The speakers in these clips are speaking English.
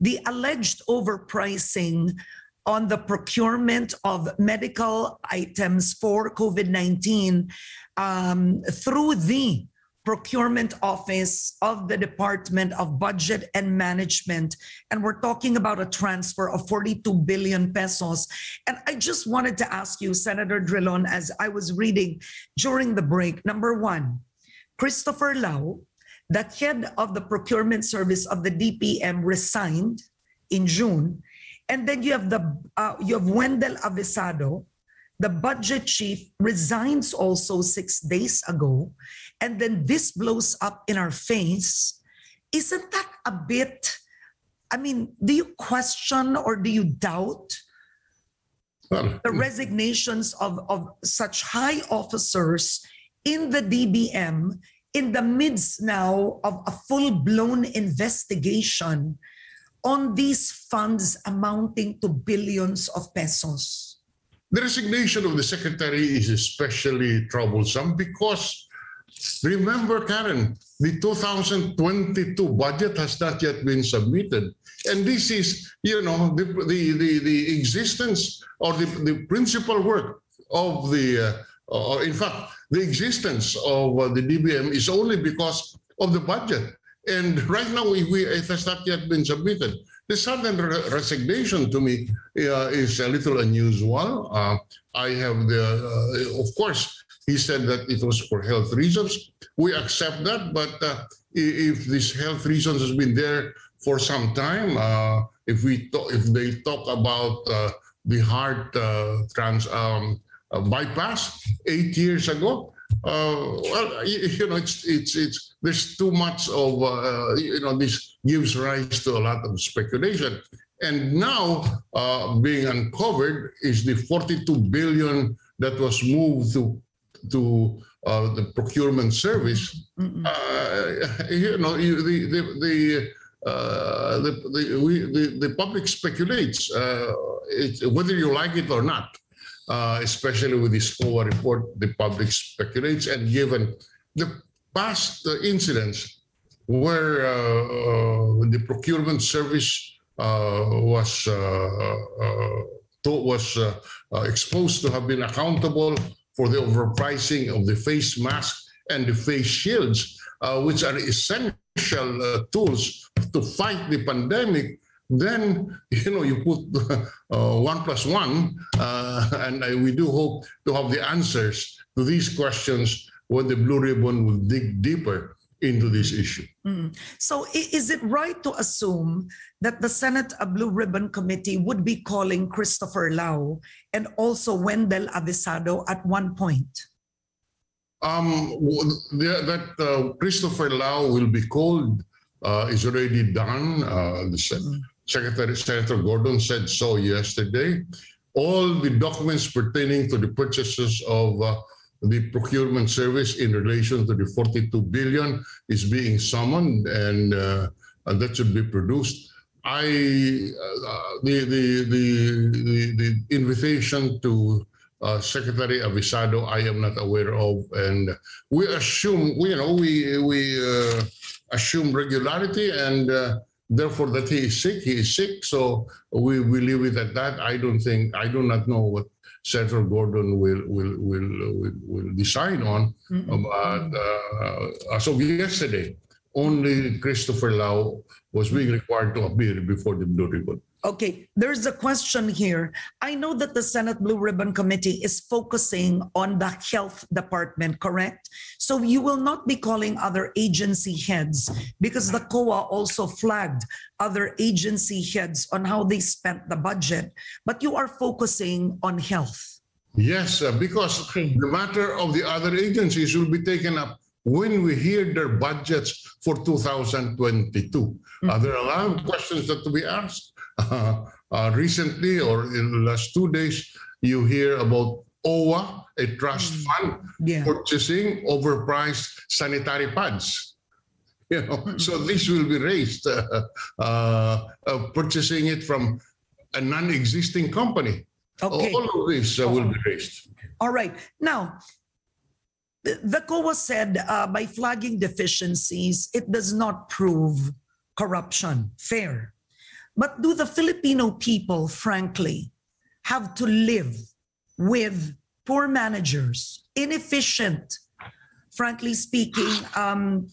the alleged overpricing on the procurement of medical items for COVID 19 um, through the procurement office of the Department of Budget and Management. And we're talking about a transfer of 42 billion pesos. And I just wanted to ask you, Senator Drilon, as I was reading during the break, number one, Christopher Lau, the head of the procurement service of the DBM, resigned in June. And then you have the uh, you have Wendel Avisado, the budget chief, resigns also six days ago, and then this blows up in our face. Isn't that a bit? I mean, do you question or do you doubt Well, the resignations of, of such high officers in the DBM in the midst now of a full blown investigation on these funds amounting to billions of pesos? The resignation of the secretary is especially troublesome because remember, Karen, the 2022 budget has not yet been submitted. And this is, you know, the, the, the, the existence or the, the principal work of the, uh, or in fact, the existence of uh, the DBM is only because of the budget. And right now, we, we, it has not yet been submitted. The sudden re- resignation to me uh, is a little unusual. Uh, I have the, uh, of course, he said that it was for health reasons. We accept that, but uh, if this health reasons has been there for some time, uh, if we talk, if they talk about uh, the heart uh, trans um, uh, bypass eight years ago, uh, well, you, know, it's it's it's there's too much of uh, you know this gives rise to a lot of speculation. And now uh, being uncovered is the 42 billion that was moved to to uh, the procurement service. Uh, you know, you, the the the. Uh, the, the, we, the, the public speculates uh, it, whether you like it or not uh, especially with this COA report, the public speculates, and given the past uh, incidents where uh, uh the procurement service uh, was uh, was exposed to have been accountable for the overpricing of the face mask and the face shields, which are essential tools to fight the pandemic then you know you put uh, one plus one, uh, and I, we do hope to have the answers to these questions when the blue ribbon will dig deeper into this issue. Mm. So is it right to assume that the Senate Blue Ribbon Committee would be calling Christopher Lau and also Wendel Avisado at one point? Um, that uh, Christopher Lau will be called uh, is already done. Uh, the Se- Mm. Secretary Senator Gordon said so yesterday. All the documents pertaining to the purchases of uh, the procurement service in relation to the 42 billion is being summoned, and, uh, that should be produced. I uh, the, the the the the invitation to uh, Secretary Avisado, I am not aware of, and we assume, we, you know, we we uh, assume regularity, and uh, therefore that he is sick, he is sick. So we we leave it at that. I don't think, I do not know what Senator Gordon will will will will, will decide on. Mm-mm. But uh, as of yesterday, only Christopher Lau was being required to appear before the Blue Ribbon. Okay, there's a question here. I know that the Senate Blue Ribbon Committee is focusing on the health department, correct? So you will not be calling other agency heads because the COA also flagged other agency heads on how they spent the budget, but you are focusing on health. Yes, because the matter of the other agencies will be taken up when we hear their budgets for 2022. Uh, there are a lot of questions that to be asked. Uh, uh, recently, or in the last two days, you hear about OWWA, a trust fund, Yeah. purchasing overpriced sanitary pads. You know, so this will be raised, uh, uh, uh, purchasing it from a non-existing company. Okay. All of this uh, will be raised. All right. Now, the, the COA said uh, by flagging deficiencies, it does not prove corruption. Fair. But do the Filipino people, frankly, have to live with poor managers, inefficient, frankly speaking, um,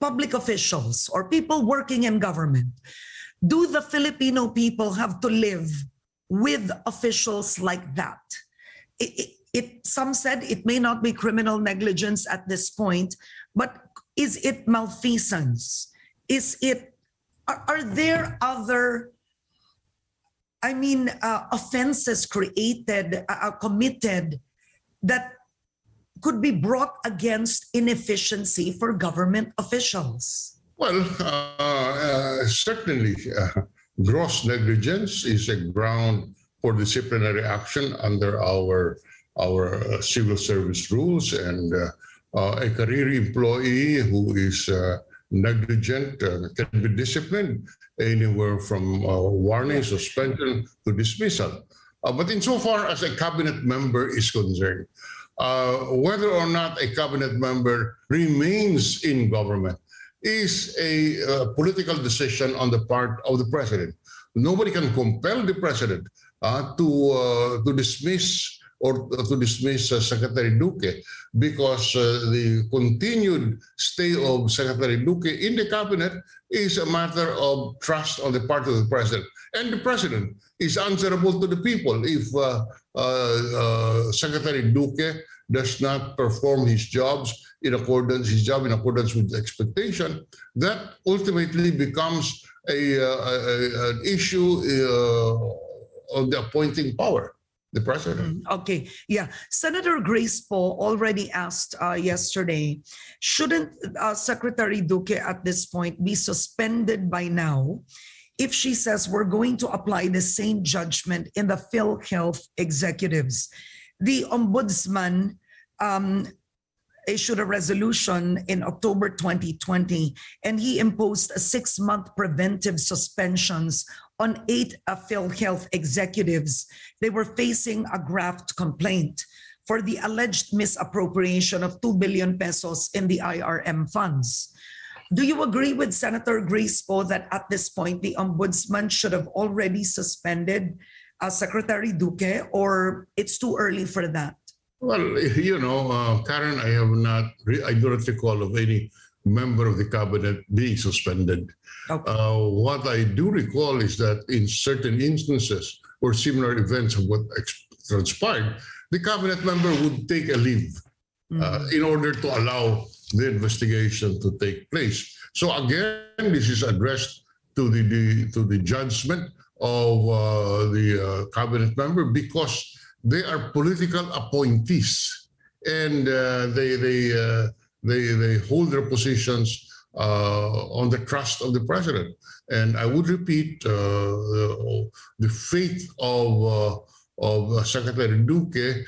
public officials or people working in government? Do the Filipino people have to live with officials like that? It, it, it, some said it may not be criminal negligence at this point, but is it malfeasance? Is it, are, are there other, I mean, uh, offenses created, uh, committed that could be brought against inefficiency for government officials? Well, uh, uh, certainly, uh, gross negligence is a ground for disciplinary action under our our uh, civil service rules, and uh, uh, a career employee who is negligent can be disciplined anywhere from warning, suspension to dismissal. but insofar as a cabinet member is concerned, uh, whether or not a cabinet member remains in government is a uh, political decision on the part of the president. Nobody can compel the president uh, to uh, to dismiss or to dismiss uh, Secretary Duque because uh, the continued stay of Secretary Duque in the cabinet is a matter of trust on the part of the president. And the president is answerable to the people if uh, uh, uh Secretary Duque does not perform his jobs in accordance his job in accordance with expectation. That ultimately becomes a, uh, a an issue of the appointing power the president. Mm, okay, yeah. Senator Grace Poe already asked uh, yesterday, shouldn't uh, Secretary Duque at this point be suspended by now if she says we're going to apply the same judgment in the PhilHealth executives? The ombudsman um, issued a resolution in October 2020, and he imposed a six-month preventive suspensions on eight PhilHealth executives. They were facing a graft complaint for the alleged misappropriation of 2 billion pesos in the IRM funds. Do you agree with Senator Grace Poe that at this point the ombudsman should have already suspended uh, Secretary Duque, or it's too early for that? Well, you know, uh, Karen, I have not, I do not recall of any member of the cabinet being suspended. Okay. Uh, what I do recall is that in certain instances or similar events of what transpired, the cabinet member would take a leave mm-hmm. uh, in order to allow the investigation to take place. So again, this is addressed to the, the to the judgment of uh, the uh, cabinet member because they are political appointees and uh, they they uh, they they hold their positions uh, on the trust of the president. And I would repeat, uh, the faith of uh, of Secretary Duque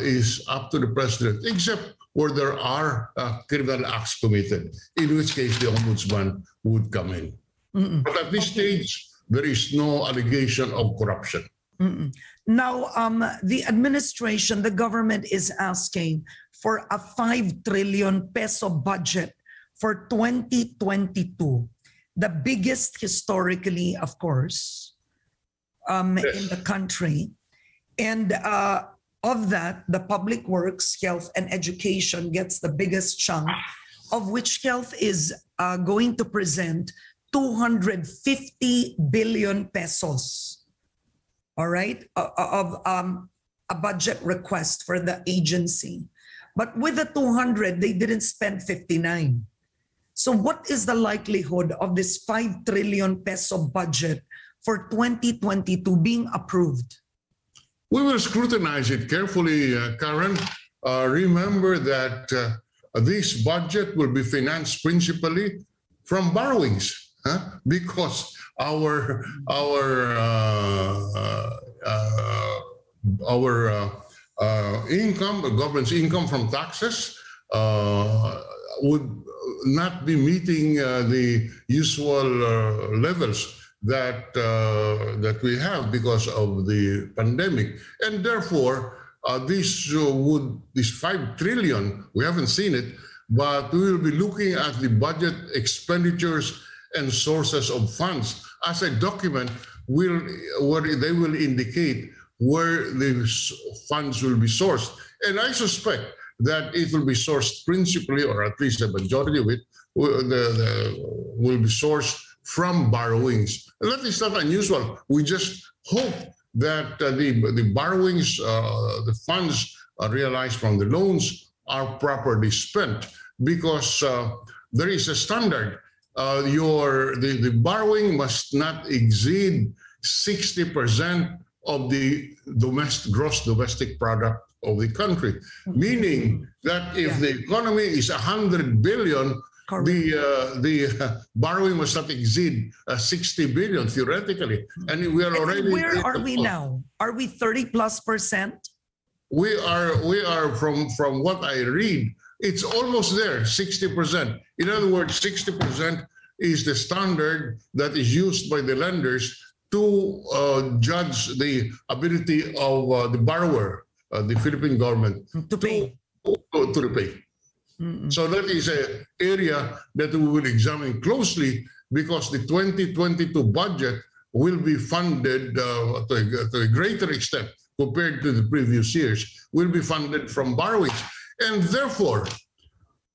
is up to the president, except where there are criminal acts committed, in which case the ombudsman would come in. Mm-mm. But at this okay. stage, there is no allegation of corruption. Mm-mm. Now, um, the administration, the government is asking for a 5 trillion peso budget for 2022, the biggest historically, of course, um, yes. in the country. And uh, of that, the public works, health, and education gets the biggest chunk, of which health is uh, going to present 250 billion pesos. All right, of um, a budget request for the agency. But with the 200, they didn't spend 59. So what is the likelihood of this 5 trillion peso budget for 2022 being approved? We will scrutinize it carefully, uh, Karen. Uh, remember that uh, this budget will be financed principally from borrowings huh? because our our uh, uh, our uh, income, government's income from taxes would not be meeting uh, the usual uh, levels that uh, that we have because of the pandemic, and therefore this would this five trillion we haven't seen it, but we will be looking at the budget expenditures and sources of funds as a document will where they will indicate where the s- funds will be sourced. And I suspect that it will be sourced principally, or at least a majority of it, will, the, the, will be sourced from borrowings. And that is not unusual. We just hope that uh, the, the borrowings, uh, the funds uh, realized from the loans are properly spent because uh, there is a standard. Uh, your the, the borrowing must not exceed 60% of the domestic gross domestic product of the country meaning that if Yeah. the economy is 100 billion Correct. the uh, the uh, borrowing must not exceed uh, 60 billion theoretically and we are And already where are we now? Are we 30 plus percent? we are we are from from what i read it's almost there 60% in other words 60% is the standard that is used by the lenders to uh, judge the ability of uh, the borrower uh, the philippine government To pay. to, to repay Mm-mm. so that is an area that we will examine closely because the 2022 budget will be funded uh, to, a, to a greater extent compared to the previous years, will be funded from borrowings. And therefore,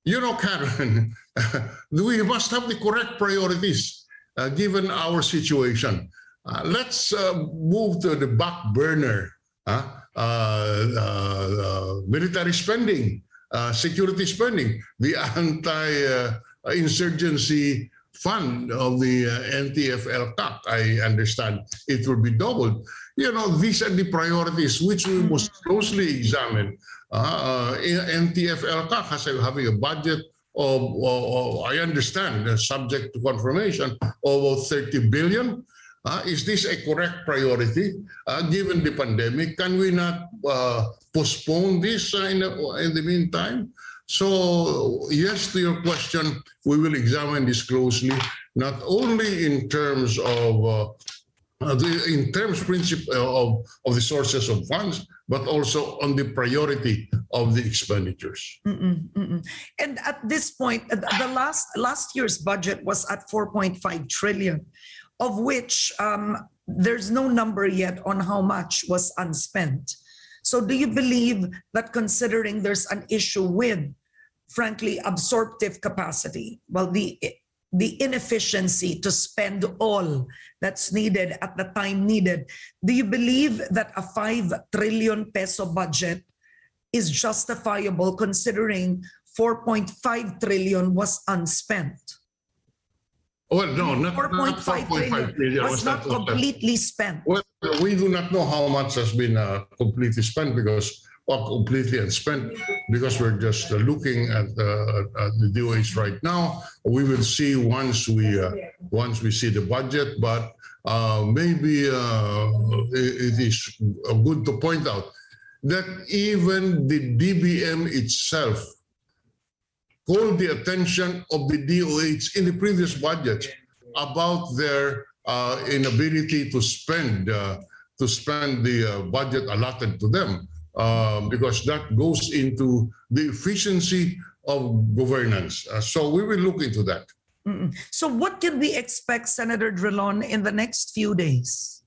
you know, Karen, we must have the correct priorities uh, given our situation. Uh, let's uh, move to the back burner. Uh, uh, uh, military spending, uh, security spending, the anti-insurgency fund of the uh, NTF-ELCAC. I understand it will be doubled. You know, these are the priorities which we must closely examine. Uh, NTF-ELCAC has a, having a budget of, of- I understand, uh, subject to confirmation, of 30 billion. Uh, is this a correct priority uh, given the pandemic? Can we not uh, postpone this uh, in, the, in the meantime? So yes, to your question, we will examine this closely, not only in terms of uh, the, in terms princip- uh, of, of the sources of funds, but also on the priority of the expenditures. Mm-mm, mm-mm. And at this point, uh, the last last year's budget was at 4.5 trillion, of which um, there's no number yet on how much was unspent. So, do you believe that considering there's an issue with, frankly, absorptive capacity, well, the the inefficiency to spend all that's needed at the time needed, do you believe that a five trillion peso budget is justifiable considering 4.5 trillion was unspent. Well, no, not, not 4.5 4.5 trillion. was not completely spent. Well, we do not know how much has been uh, completely spent because, or completely unspent, because we're just uh, looking at, uh, at the DOH right now. We will see once we uh, once we see the budget, but maybe it, is good to point out that even the DBM itself called the attention of the DOH in the previous budgets about their uh, inability to spend uh, to spend the uh, budget allotted to them uh, because that goes into the efficiency of governance. Uh, so we will look into that. Mm-mm. So, what can we expect, Senator Drilon, in the next few days?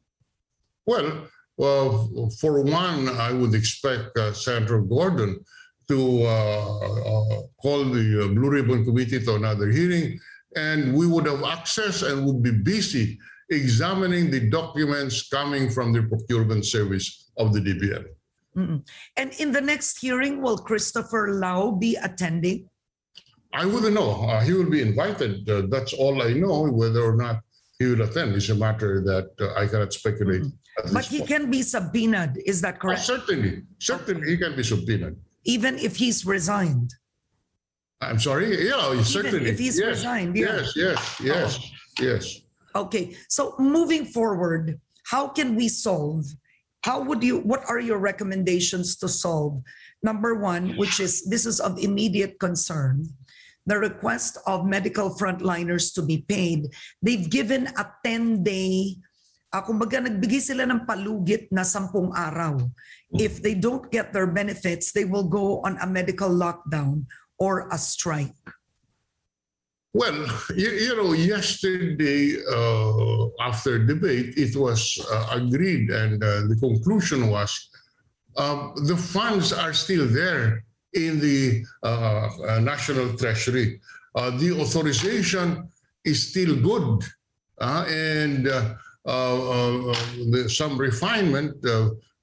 Well, well, for one, I would expect uh, Senator Gordon to uh, uh, call the uh, Blue Ribbon Committee to another hearing, and we would have access and would be busy examining the documents coming from the procurement service of the DBM. Mm-mm. And in the next hearing, will Christopher Lau be attending? I wouldn't know. Uh, he will be invited. Uh, that's all I know. Whether or not he will attend is a matter that uh, I cannot speculate. at But he point. can be subpoenaed, is that Oh, correct? certainly, certainly, he can be subpoenaed. Even if he's resigned? I'm sorry. Yeah, certainly. if he's yes, resigned, yeah. Yes, yes, yes, yes. Okay, so moving forward, how can we solve? How would you, what are your recommendations to solve? Number one, which is, this is of immediate concern, the request of medical frontliners to be paid. They've given a 10-day, uh, kumbaga nagbigay sila ng palugit na sampung araw. If they don't get their benefits, they will go on a medical lockdown or a strike. Well, you, you know, yesterday uh, after debate, it was uh, agreed, and uh, the conclusion was um, the funds are still there in the uh, uh, National Treasury. Uh, the authorization is still good, and the, some refinement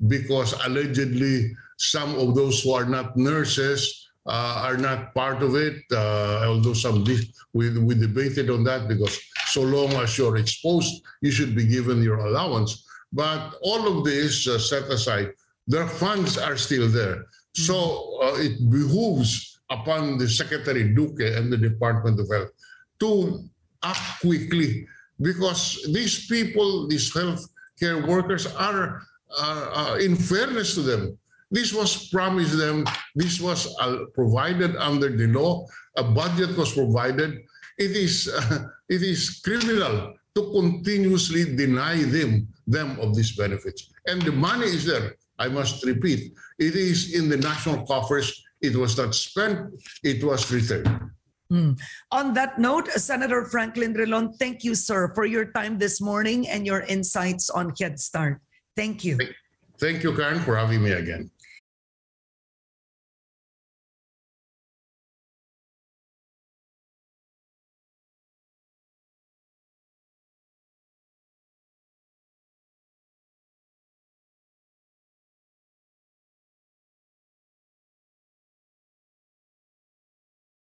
because allegedly some of those who are not nurses uh, are not part of it. Uh, although some we, we debated on that because so long as you're exposed, you should be given your allowance. But all of this uh, set aside, their funds are still there. So uh, it behooves upon the Secretary Duque and the Department of Health to act quickly because these people, these health care workers are, are, are in fairness to them. This was promised them. This was uh, provided under the law. A budget was provided. It is uh, it is criminal to continuously deny them them of these benefits. And the money is there. I must repeat, it is in the national coffers. It was not spent. It was returned. On that note, Senator Franklin Drilon, thank you, sir, for your time this morning and your insights on Head Start. Thank you. Thank you, Karen, for having me again.